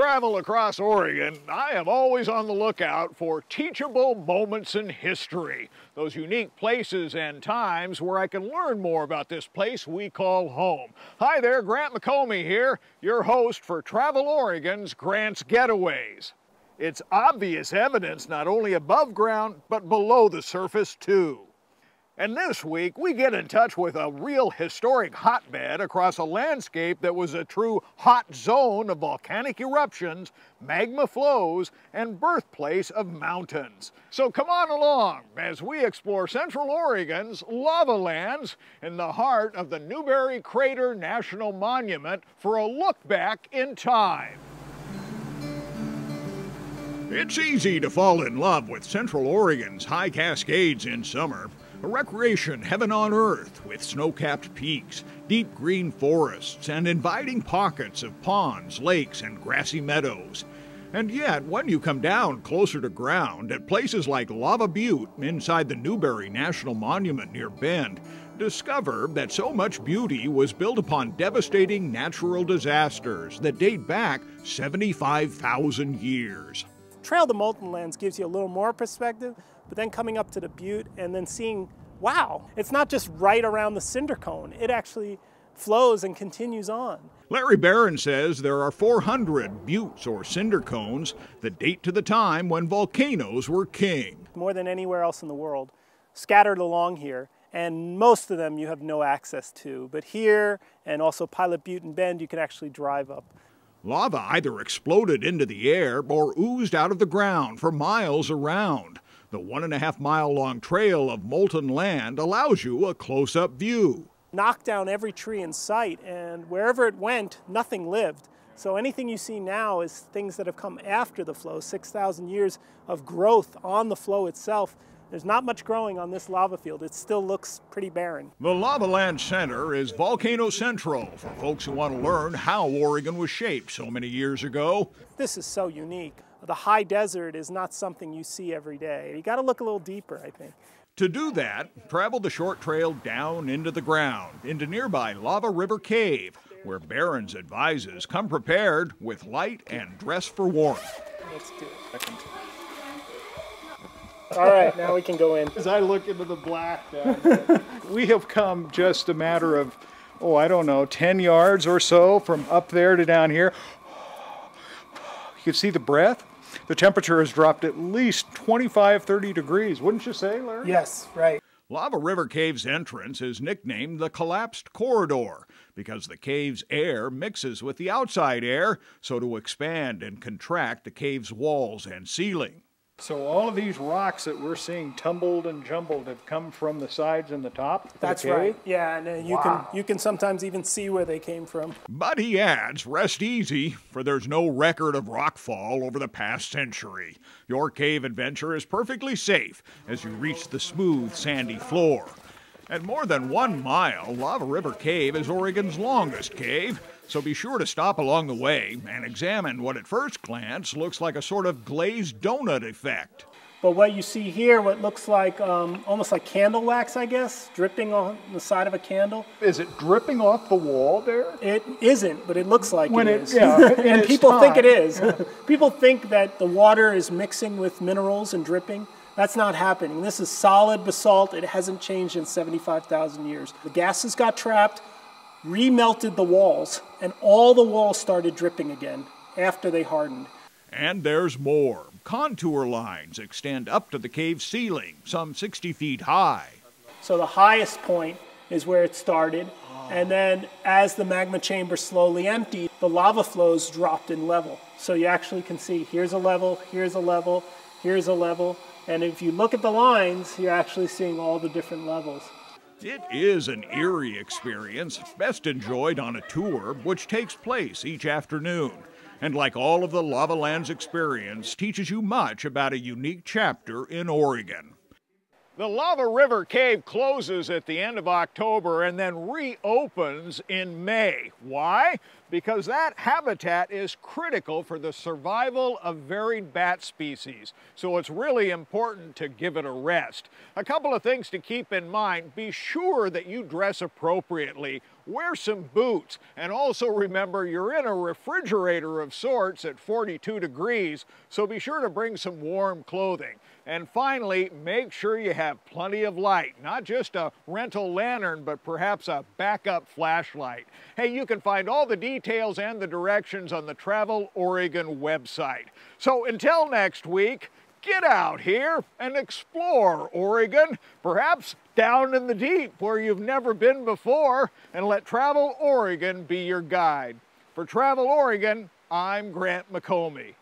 travel across Oregon, I am always on the lookout for teachable moments in history. Those unique places and times where I can learn more about this place we call home. Hi there, Grant McOmie here, your host for Travel Oregon's Grant's Getaways. It's obvious evidence not only above ground, but below the surface too. And this week, we get in touch with a real historic hotbed across a landscape that was a true hot zone of volcanic eruptions, magma flows, and birthplace of mountains. So come on along as we explore Central Oregon's lava lands in the heart of the Newberry Crater National Monument for a look back in time. It's easy to fall in love with Central Oregon's high Cascades in summer. A recreation heaven on earth with snow capped peaks, deep green forests, and inviting pockets of ponds, lakes, and grassy meadows. And yet, when you come down closer to ground at places like Lava Butte inside the Newberry National Monument near Bend, discover that so much beauty was built upon devastating natural disasters that date back 75,000 years. Trail to Molten Lands gives you a little more perspective, but then coming up to the butte and then seeing, wow, it's not just right around the cinder cone. It actually flows and continues on. Larry Barron says there are 400 buttes or cinder cones that date to the time when volcanoes were king. More than anywhere else in the world, scattered along here, and most of them you have no access to. But here, and also Pilot Butte and Bend, you can actually drive up. Lava either exploded into the air or oozed out of the ground for miles around. The one and a half mile long trail of molten land allows you a close up view. Knocked down every tree in sight, and wherever it went, nothing lived. So anything you see now is things that have come after the flow, 6,000 years of growth on the flow itself. There's not much growing on this lava field. It still looks pretty barren. The Lava Land Center is Volcano Central for folks who want to learn how Oregon was shaped so many years ago. This is so unique the high desert is not something you see every day. You got to look a little deeper, I think. To do that, travel the short trail down into the ground, into nearby Lava River Cave, where Barron's advises come prepared with light and dress for warmth. Let's do it. All right, now we can go in. As I look into the black, uh, we have come just a matter of, oh, I don't know, 10 yards or so from up there to down here. You can see the breath the temperature has dropped at least 25, 30 degrees. Wouldn't you say, Larry? Yes, right. Lava River Cave's entrance is nicknamed the Collapsed Corridor because the cave's air mixes with the outside air, so to expand and contract the cave's walls and ceiling. So all of these rocks that we're seeing tumbled and jumbled have come from the sides and the top? That's the right. Yeah, and uh, you wow. can you can sometimes even see where they came from. But he adds, rest easy, for there's no record of rockfall over the past century. Your cave adventure is perfectly safe as you reach the smooth sandy floor. At more than one mile, Lava River Cave is Oregon's longest cave, so be sure to stop along the way and examine what at first glance looks like a sort of glazed donut effect. But what you see here, what looks like um, almost like candle wax, I guess, dripping on the side of a candle. Is it dripping off the wall there? It isn't, but it looks like when it is. Yeah, and people think it is. people think that the water is mixing with minerals and dripping. That's not happening. This is solid basalt. It hasn't changed in 75,000 years. The gases got trapped remelted the walls, and all the walls started dripping again after they hardened. And there's more. Contour lines extend up to the cave ceiling, some 60 feet high. So the highest point is where it started, and then as the magma chamber slowly emptied, the lava flows dropped in level. So you actually can see here's a level, here's a level, here's a level, and if you look at the lines, you're actually seeing all the different levels. It is an eerie experience, best enjoyed on a tour, which takes place each afternoon. And like all of the Lava Lands experience, teaches you much about a unique chapter in Oregon. The Lava River Cave closes at the end of October and then reopens in May. Why? Because that habitat is critical for the survival of varied bat species. So it's really important to give it a rest. A couple of things to keep in mind. Be sure that you dress appropriately wear some boots, and also remember you're in a refrigerator of sorts at 42 degrees, so be sure to bring some warm clothing. And finally, make sure you have plenty of light, not just a rental lantern, but perhaps a backup flashlight. Hey, you can find all the details and the directions on the Travel Oregon website. So until next week, get out here and explore Oregon, perhaps down in the deep where you've never been before, and let Travel Oregon be your guide. For Travel Oregon, I'm Grant McOmie.